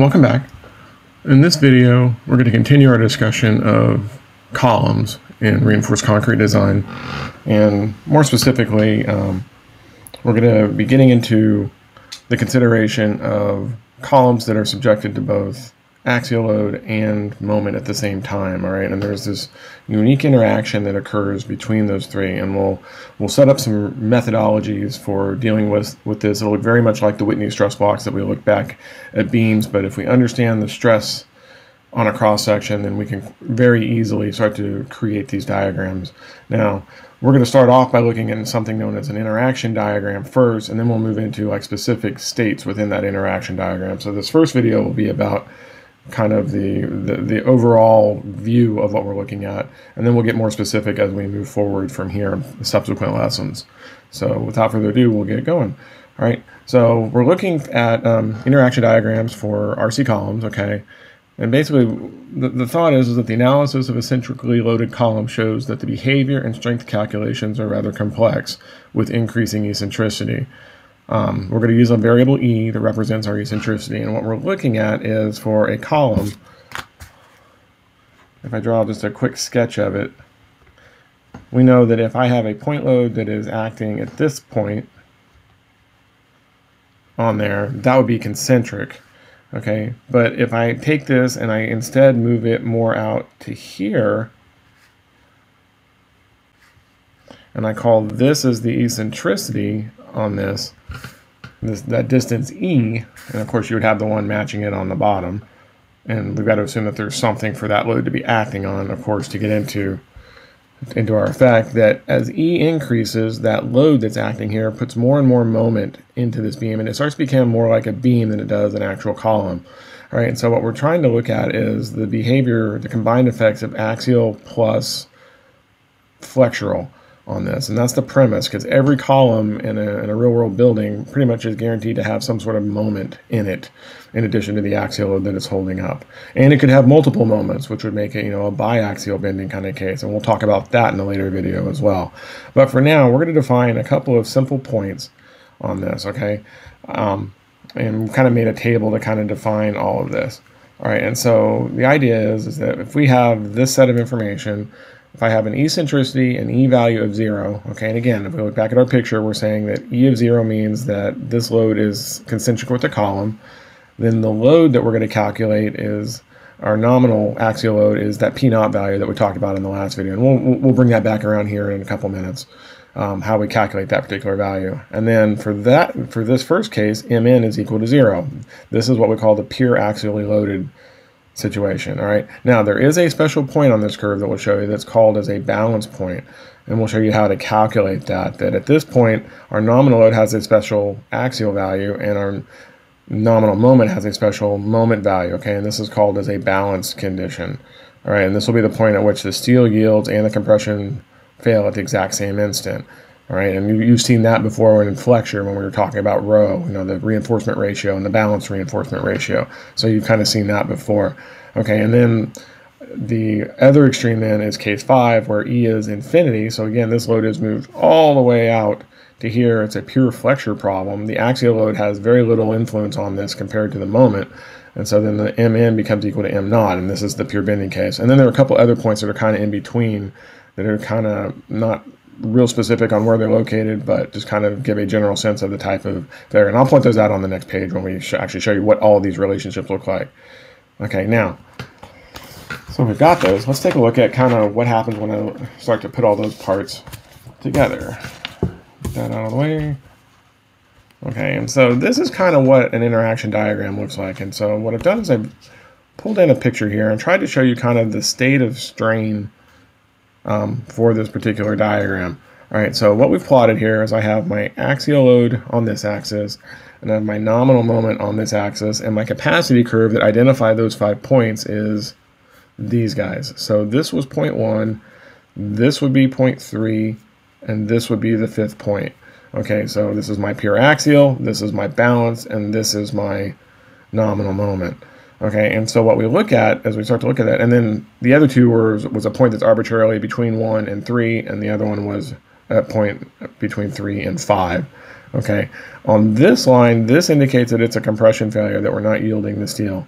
Welcome back. In this video, we're going to continue our discussion of columns in reinforced concrete design. And more specifically, um, we're going to be getting into the consideration of columns that are subjected to both axial load and moment at the same time all right? And there's this unique interaction that occurs between those three and we'll we'll set up some methodologies for dealing with with this. It'll look very much like the Whitney stress blocks that we look back at beams but if we understand the stress on a cross section then we can very easily start to create these diagrams. Now we're going to start off by looking at something known as an interaction diagram first and then we'll move into like specific states within that interaction diagram. So this first video will be about kind of the, the, the overall view of what we're looking at, and then we'll get more specific as we move forward from here subsequent lessons. So without further ado, we'll get going. All right, so we're looking at um, interaction diagrams for RC columns, okay? And basically, the, the thought is, is that the analysis of a centrically loaded column shows that the behavior and strength calculations are rather complex with increasing eccentricity. Um, we're going to use a variable e that represents our eccentricity. And what we're looking at is for a column, if I draw just a quick sketch of it, we know that if I have a point load that is acting at this point on there, that would be concentric. Okay, but if I take this and I instead move it more out to here, and I call this as the eccentricity on this, this that distance e, and of course you would have the one matching it on the bottom, and we've got to assume that there's something for that load to be acting on, of course, to get into into our effect that as E increases, that load that's acting here puts more and more moment into this beam, and it starts to become more like a beam than it does an actual column. All right, and so what we're trying to look at is the behavior, the combined effects of axial plus flexural on this. And that's the premise because every column in a, in a, real world building pretty much is guaranteed to have some sort of moment in it in addition to the axial load that it's holding up. And it could have multiple moments, which would make it, you know, a biaxial bending kind of case. And we'll talk about that in a later video as well. But for now, we're going to define a couple of simple points on this, okay? Um, and kind of made a table to kind of define all of this. All right, and so the idea is, is that if we have this set of information, if I have an eccentricity and E value of zero, okay, and again, if we look back at our picture, we're saying that E of zero means that this load is concentric with the column, then the load that we're going to calculate is our nominal axial load is that P naught value that we talked about in the last video. And we'll, we'll bring that back around here in a couple minutes, um, how we calculate that particular value. And then for that, for this first case, Mn is equal to zero. This is what we call the pure axially loaded situation. All right. Now there is a special point on this curve that we'll show you that's called as a balance point, and we'll show you how to calculate that. That at this point, our nominal load has a special axial value, and our nominal moment has a special moment value. Okay, and this is called as a balance condition. All right, and this will be the point at which the steel yields and the compression fail at the exact same instant. All right, and you, have seen that before in flexure when we were talking about rho, you know, the reinforcement ratio and the balance reinforcement ratio. So you've kind of seen that before. Okay, and then the other extreme then is case five where E is infinity. So again, this load is moved all the way out to here. It's a pure flexure problem. The axial load has very little influence on this compared to the moment. And so then the Mn becomes equal to M naught, and this is the pure bending case. And then there are a couple other points that are kind of in between that are kind of not real specific on where they're located, but just kind of give a general sense of the type of there. And I'll point those out on the next page when we sh actually show you what all these relationships look like. Okay, now, so we've got those. Let's take a look at kind of what happens when I start to put all those parts together. Get that out of the way. Okay, and so this is kind of what an interaction diagram looks like. And so what I've done is I've pulled in a picture here and tried to show you kind of the state of strain um, for this particular diagram. All right, so what we've plotted here is I have my axial load on this axis, and I have my nominal moment on this axis, and my capacity curve that identify those five points is these guys. So this was point one, this would be point three, and this would be the fifth point. Okay, so this is my pure axial, this is my balance, and this is my nominal moment. Okay, and so what we look at as we start to look at that, and then the other two were was a point that's arbitrarily between one and three, and the other one was a point between three and five. Okay, on this line, this indicates that it's a compression failure that we're not yielding the steel.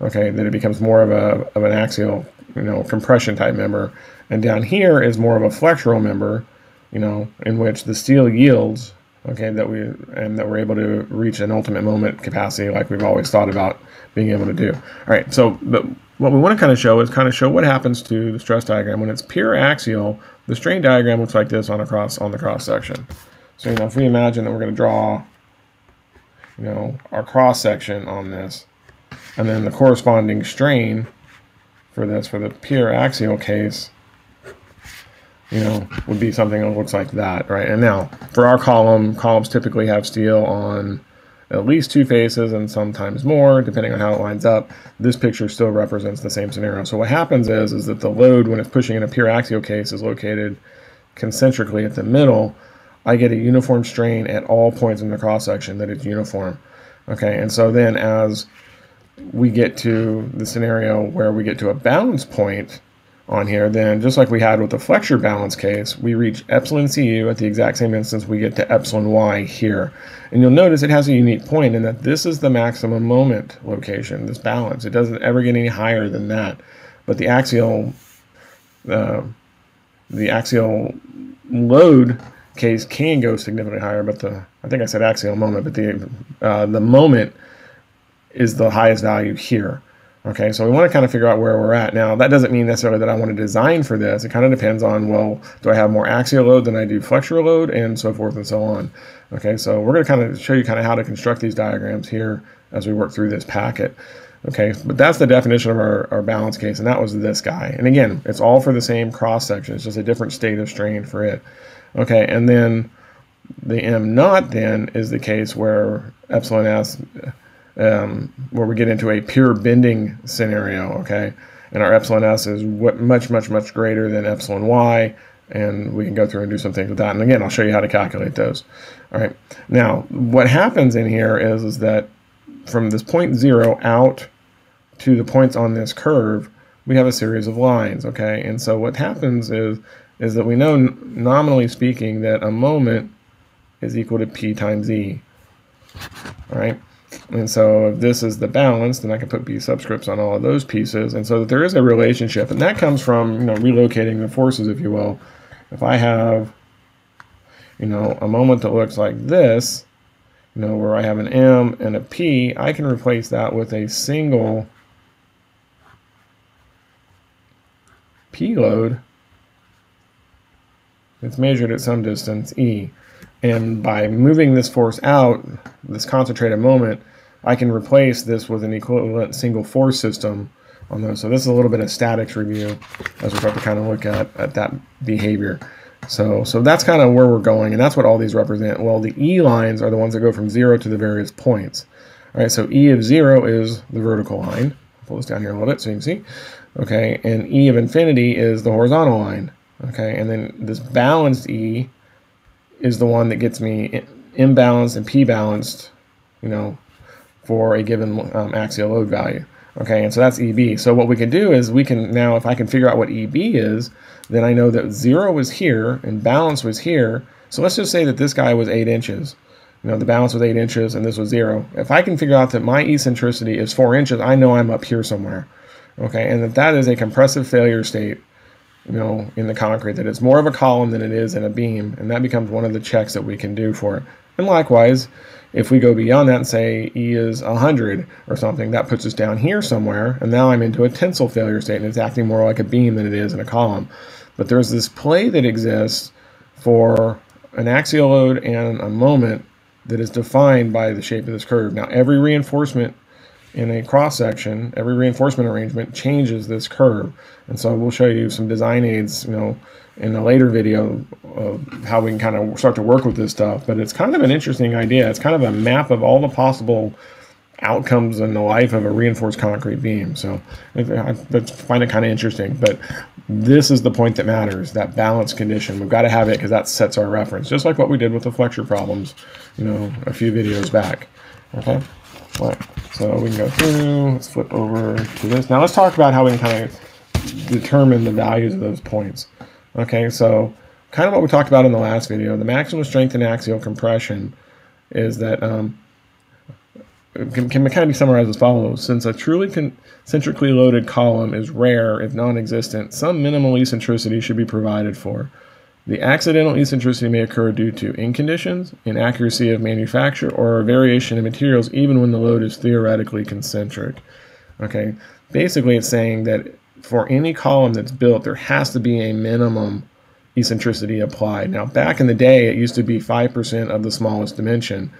Okay, that it becomes more of a of an axial, you know, compression type member, and down here is more of a flexural member, you know, in which the steel yields. Okay, that we and that we're able to reach an ultimate moment capacity like we've always thought about being able to do. All right, so but what we want to kind of show is kind of show what happens to the stress diagram when it's pure axial. The strain diagram looks like this on a cross on the cross section. So, you know, if we imagine that we're going to draw, you know, our cross section on this, and then the corresponding strain for this, for the pure axial case, you know, would be something that looks like that, right? And now, for our column, columns typically have steel on at least two faces and sometimes more, depending on how it lines up. This picture still represents the same scenario. So what happens is, is that the load, when it's pushing in a pure axial case, is located concentrically at the middle, I get a uniform strain at all points in the cross section that it's uniform. Okay, and so then as we get to the scenario where we get to a balance point on here, then just like we had with the flexure balance case, we reach epsilon Cu at the exact same instance we get to epsilon Y here. And you'll notice it has a unique point in that this is the maximum moment location, this balance. It doesn't ever get any higher than that. But the axial, uh, the axial load case can go significantly higher, but the I think I said axial moment, but the uh, the moment is the highest value here. Okay, so we want to kind of figure out where we're at. Now, that doesn't mean necessarily that I want to design for this. It kind of depends on, well, do I have more axial load than I do flexural load, and so forth and so on. Okay, so we're going to kind of show you kind of how to construct these diagrams here as we work through this packet. Okay, but that's the definition of our, our balance case, and that was this guy. And again, it's all for the same cross section. It's just a different state of strain for it. Okay, and then the M naught then is the case where epsilon s, um, where we get into a pure bending scenario, okay? And our epsilon s is what much, much, much greater than epsilon y, and we can go through and do some things with that. And again, I'll show you how to calculate those. All right, now what happens in here is, is that from this point zero out to the points on this curve, we have a series of lines, okay? And so what happens is is that we know, nominally speaking, that a moment is equal to p times e. All right? And so if this is the balance, then I can put b subscripts on all of those pieces. And so that there is a relationship. And that comes from, you know, relocating the forces, if you will. If I have, you know, a moment that looks like this, you know, where I have an m and a p, I can replace that with a single p load it's measured at some distance, e. And by moving this force out, this concentrated moment, I can replace this with an equivalent single force system on those. So this is a little bit of statics review as we start to kind of look at, at that behavior. So, so that's kind of where we're going, and that's what all these represent. Well, the E lines are the ones that go from zero to the various points. All right, so E of zero is the vertical line. I'll pull this down here a little bit so you can see. Okay, and E of infinity is the horizontal line. Okay, and then this balanced E is the one that gets me M-balanced and p-balanced, you know, for a given um, axial load value. Okay, and so that's EB. So what we can do is we can now, if I can figure out what EB is, then I know that zero was here and balance was here. So let's just say that this guy was eight inches. You know, the balance was eight inches and this was zero. If I can figure out that my eccentricity is four inches, I know I'm up here somewhere. Okay, and that that is a compressive failure state you know, in the concrete, that it's more of a column than it is in a beam, and that becomes one of the checks that we can do for it. And likewise, if we go beyond that and say E is 100 or something, that puts us down here somewhere, and now I'm into a tensile failure state, and it's acting more like a beam than it is in a column. But there's this play that exists for an axial load and a moment that is defined by the shape of this curve. Now, every reinforcement in a cross section, every reinforcement arrangement changes this curve. And so we'll show you some design aids, you know, in a later video of how we can kind of start to work with this stuff. But it's kind of an interesting idea. It's kind of a map of all the possible outcomes in the life of a reinforced concrete beam. So I find it kind of interesting. But this is the point that matters, that balance condition. We've got to have it because that sets our reference, just like what we did with the flexure problems, you know, a few videos back. Okay. Right. So we can go through, let's flip over to this. Now let's talk about how we can kind of determine the values of those points. Okay, so kind of what we talked about in the last video, the maximum strength and axial compression is that um, can, can kind of be summarized as follows. Since a truly concentrically loaded column is rare, if non-existent, some minimal eccentricity should be provided for. The accidental eccentricity may occur due to ink conditions, inaccuracy of manufacture, or variation in materials even when the load is theoretically concentric. Okay, basically it's saying that for any column that's built, there has to be a minimum eccentricity applied. Now, back in the day, it used to be 5% of the smallest dimension,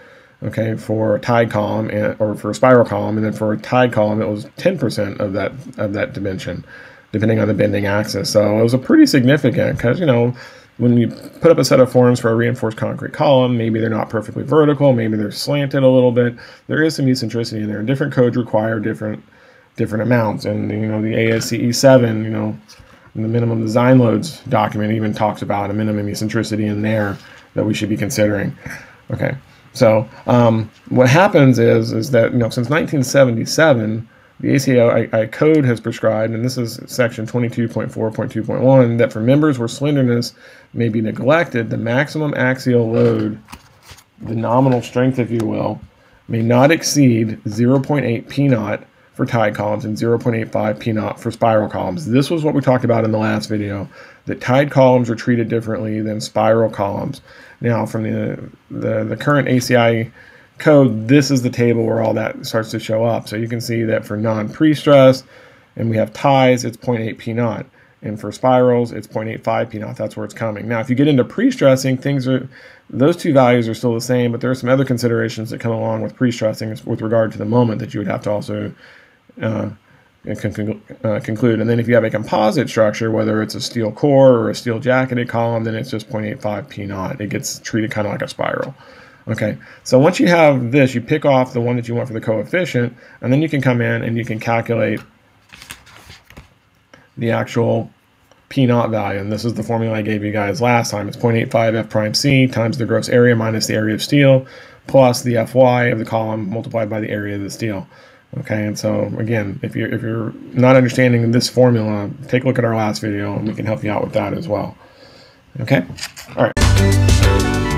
okay, for a tied column and, or for a spiral column, and then for a tied column, it was 10% of that of that dimension, depending on the bending axis. So it was a pretty significant because you know when you put up a set of forms for a reinforced concrete column, maybe they're not perfectly vertical, maybe they're slanted a little bit. There is some eccentricity in there. Different codes require different different amounts, and you know the ASCE seven, you know the minimum design loads document even talks about a minimum eccentricity in there that we should be considering. Okay, so um, what happens is is that you know since 1977 the ACI code has prescribed, and this is section 22.4.2.1, that for members where slenderness may be neglected, the maximum axial load, the nominal strength, if you will, may not exceed 0.8 p naught for tied columns and 0.85 p naught for spiral columns. This was what we talked about in the last video, that tied columns are treated differently than spiral columns. Now, from the, the, the current ACI code, this is the table where all that starts to show up. So you can see that for non-pre-stress, and we have ties, it's 0.8 p naught. And for spirals, it's 0.85 p naught. That's where it's coming. Now, if you get into pre-stressing, things are those two values are still the same, but there are some other considerations that come along with pre-stressing with regard to the moment that you would have to also uh, uh, conclude. And then if you have a composite structure, whether it's a steel core or a steel jacketed column, then it's just 0.85 P naught. It gets treated kind of like a spiral. Okay, so once you have this, you pick off the one that you want for the coefficient, and then you can come in and you can calculate the actual P naught value. And this is the formula I gave you guys last time. It's 0.85 F prime C times the gross area minus the area of steel plus the Fy of the column multiplied by the area of the steel. Okay, and so again, if you're if you're not understanding this formula, take a look at our last video and we can help you out with that as well. Okay, all right.